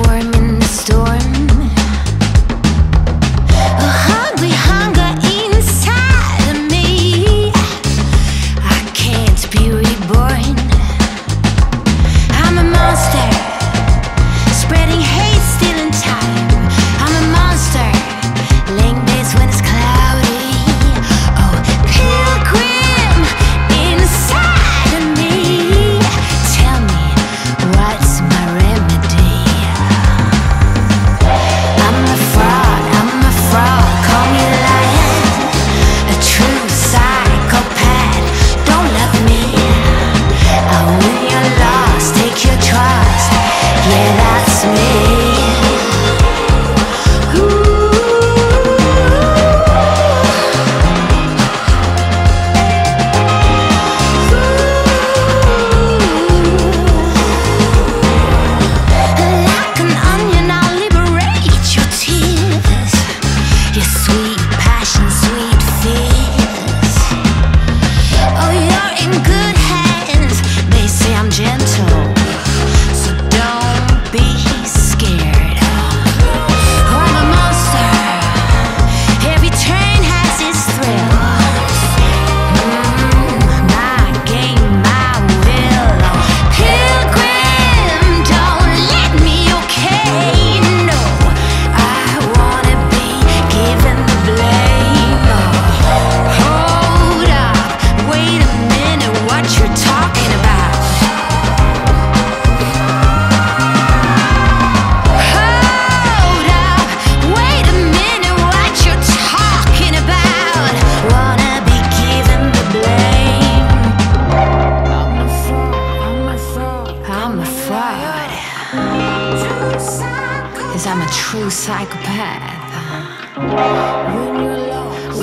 like a fraud is I'm a true psychopath.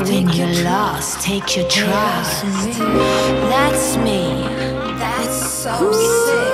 When you're lost, take your trust. That's me. That's so sick.